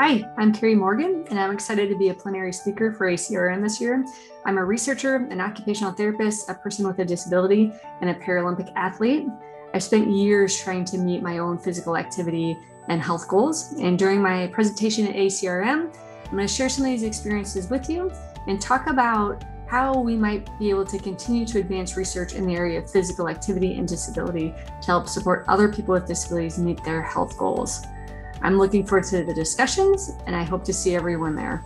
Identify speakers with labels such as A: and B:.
A: Hi, I'm Kerri Morgan, and I'm excited to be a plenary speaker for ACRM this year. I'm a researcher, an occupational therapist, a person with a disability, and a Paralympic athlete. I've spent years trying to meet my own physical activity and health goals. And during my presentation at ACRM, I'm going to share some of these experiences with you and talk about how we might be able to continue to advance research in the area of physical activity and disability to help support other people with disabilities meet their health goals. I'm looking forward to the discussions and I hope to see everyone there.